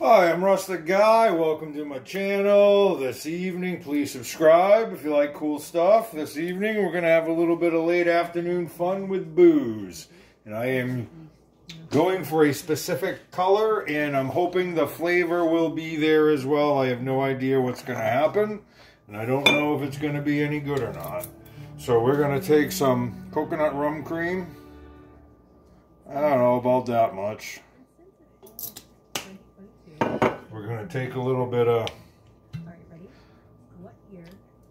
Hi, I'm Rustick Guy. Welcome to my channel. This evening, please subscribe if you like cool stuff. This evening, we're going to have a little bit of late afternoon fun with booze. And I am going for a specific color, and I'm hoping the flavor will be there as well. I have no idea what's going to happen, and I don't know if it's going to be any good or not. So we're going to take some coconut rum cream. I don't know about that much. We're going to take a little bit of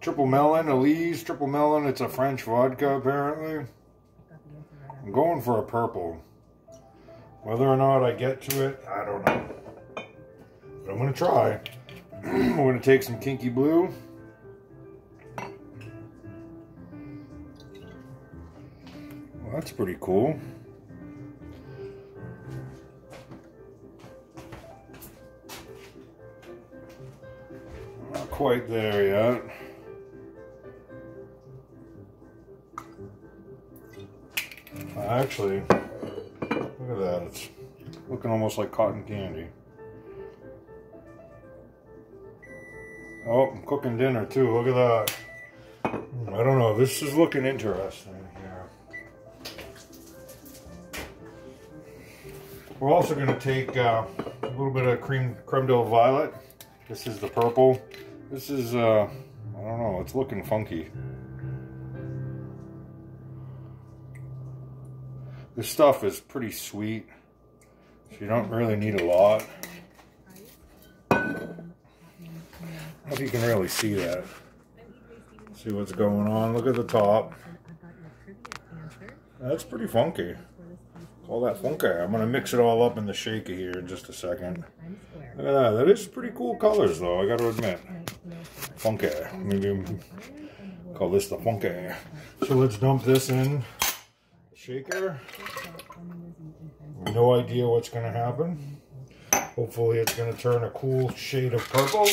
triple melon, Elise triple melon. It's a French vodka, apparently. I'm going for a purple. Whether or not I get to it, I don't know. But I'm going to try. We're going to take some kinky blue. Well, that's pretty cool. Quite there yet. Actually, look at that. It's looking almost like cotton candy. Oh, I'm cooking dinner too. Look at that. I don't know. This is looking interesting here. We're also going to take uh, a little bit of cream creme de violet. This is the purple. This is, uh, I don't know, it's looking funky. This stuff is pretty sweet, so you don't really need a lot. I don't know if you can really see that. See what's going on. Look at the top. That's pretty funky. Call that funky. I'm going to mix it all up in the shaker here in just a second. Look at that. That is pretty cool colors, though, I got to admit. Funky. Maybe call this the funky. So let's dump this in shaker. No idea what's going to happen. Hopefully it's going to turn a cool shade of purple.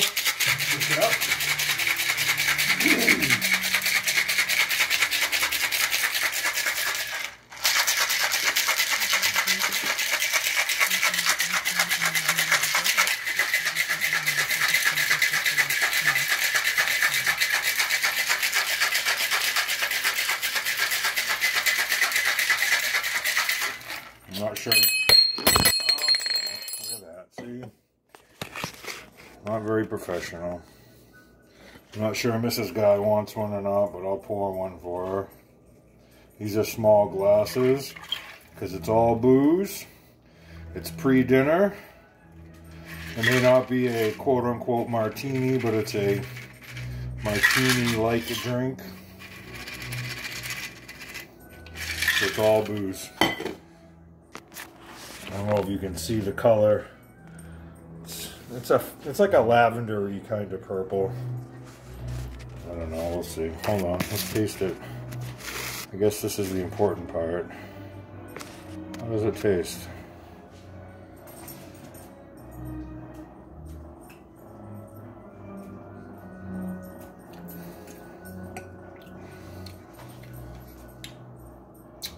Not sure. look at that. See? Not very professional. I'm not sure Mrs. Guy wants one or not, but I'll pour one for her. These are small glasses because it's all booze. It's pre-dinner. It may not be a quote-unquote martini, but it's a martini-like drink. It's all booze. I don't know if you can see the color. It's, it's a it's like a lavendery kind of purple. I don't know. We'll see. Hold on. Let's taste it. I guess this is the important part. How does it taste?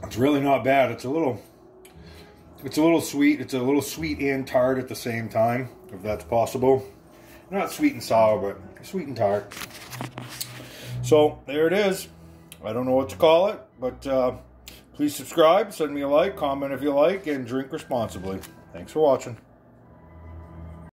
It's really not bad. It's a little it's a little sweet. It's a little sweet and tart at the same time, if that's possible. Not sweet and sour, but sweet and tart. So, there it is. I don't know what to call it, but uh, please subscribe, send me a like, comment if you like, and drink responsibly. Thanks for watching.